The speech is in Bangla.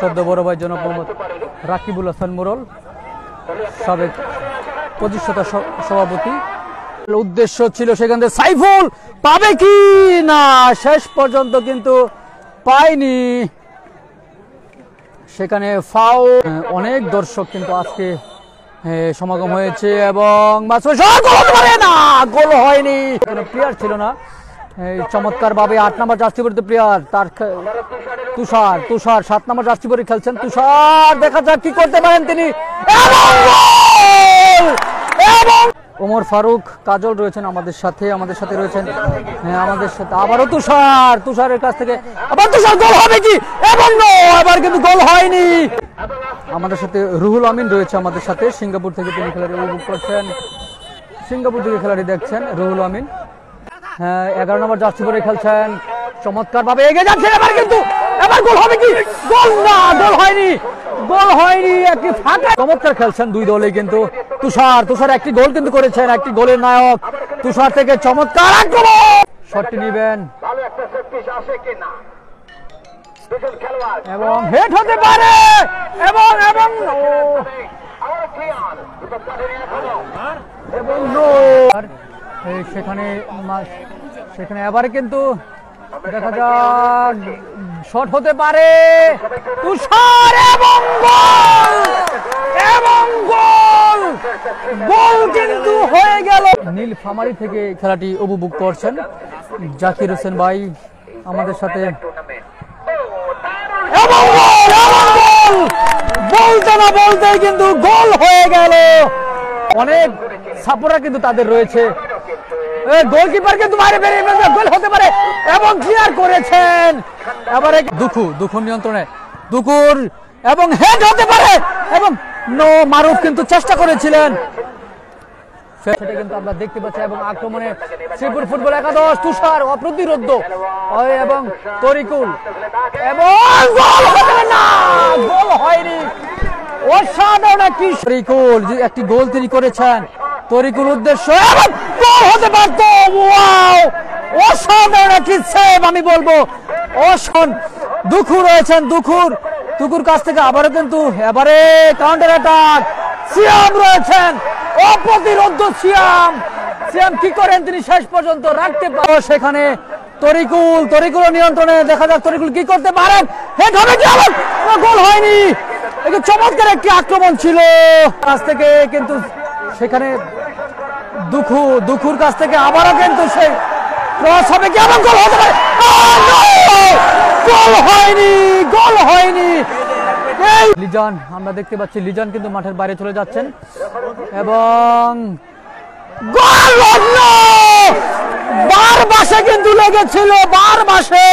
সদ্য বড় ভাই জনাব মোহাম্মদ রাকিবুল হাসান মোরল, সাবেক প্রতিষ্ঠাতা সভাপতি। উদ্দেশ্য ছিল সেখান থেকে সাইফুল পাবে কি না? শেষ পর্যন্ত কিন্তু পায়নি। সেখানে ফাও অনেক দর্শক কিন্তু আজকে সমাগম হয়েছে এবং গোল হয়নি। প্লেয়ার ছিল না। এই চমৎকার ভাবে আট নম্বর জার্সি পরিতে প্লেয়ার তার তুষার তুষার, সাত নম্বর জার্সি খেলছেন। তুষার, দেখা যাক কি করতে পারেন তিনি। ওমর ফারুক, কাজল রয়েছেন আমাদের সাথে আমাদের সাথে রয়েছেন হ্যাঁ আমাদের সাথে। আবারও তুষার, তুষারের কাছ থেকে আবার তুষার, গোল হবে কি? এবং এবার কিন্তু গোল হয়নি। আমাদের সাথে রুহুল আমিন রয়েছে আমাদের সাথে। সিঙ্গাপুর থেকে তিনি খেলাটি উপভোগ করছেন। সিঙ্গাপুর থেকে খেলাটি দেখছেন রুহুল আমিন। এগারো নম্বর জার্সি পরে খেলছেন। চমৎকার ভাবে এগিয়ে যাচ্ছেন এবার কিন্তু এবার গোল হবে কি? গোল না গোল হয়নি। গোল হয়নি একটি ফাঁকা চমৎকার খেলছেন দুই দলে কিন্তু। তুষার তুষার একটি গোল কিন্তু করেছেন একটি গোলের নায়ক। তুষার থেকে চমৎকার আক্রমণ শটটি নিবেন। এবং হেড হতে পারে। এবং এবং এবং সেখানে সেখানে এবারে কিন্তু দেখা যাক, শট হতে পারে। তুষার এবং গোল! এবং গোল! গোল কিন্তু হয়ে গেল। নীল ফামারি থেকে খেলাটি উপভোগ করছেন জাকির হোসেন ভাই আমাদের সাথে। এবং গোল এবং গোল! বলতে না বলতেই কিন্তু গোল হয়ে গেল। অনেক সাপোর্টার কিন্তু তাদের রয়েছে। গোলকিপার কিন্তু বাইরে বেরিয়ে গোল হতে পারে এবং ক্লিয়ার করেছেন? এবারে দুখু দুখু নিয়ন্ত্রণে। দুকুর এবং হেড হতে পারে এবং নো মারুফ কিন্তু চেষ্টা করেছিলেন। সেটা কিন্তু আমরা দেখতে পাচ্ছি এবং আক্রমণে শ্রীপুর ফুটবল একাদশ, তুষার অপ্রতিরোধ হয় এবং তরিকুল। এবং গোল না! গোল হয়নি। অসাধারণ একটি তরিকুল একটি গোল তিনি করেছেন। তরিকুল উদ্দেশ্য হতে পারত। আমি বলব। অসন। দুখুর রয়েছেন দুখুর। দুখুর কাছ থেকে আবারও কিন্তু এবারে কাউন্টার অ্যাটাক সিয়াম রয়েছেন। অপ্রতিরোধ সিয়াম। সিয়াম কি করেন তিনি শেষ পর্যন্ত রাখতে পারো সেখানে তরিকুল তরিকুল নিয়ন্ত্রণে দেখা যাক তরিকুল কি করতে পারেন। হেড হবে গোল হয়নি। চমৎকার একটি আক্রমণ ছিল। কাছ থেকে কিন্তু সেখানে দুখু, দুখুর কাছ থেকে আবারও কিন্তু সেই ক্রস হবে। কি আবার গোল হতে গোল হয়নি গোল হয়নি। লিজন, আমরা দেখতে পাচ্ছি লিজন কিন্তু মাঠের বাইরে চলে যাচ্ছেন। এবং গোল বার বাসে কিন্তু লেগেছিল, বার বাসে।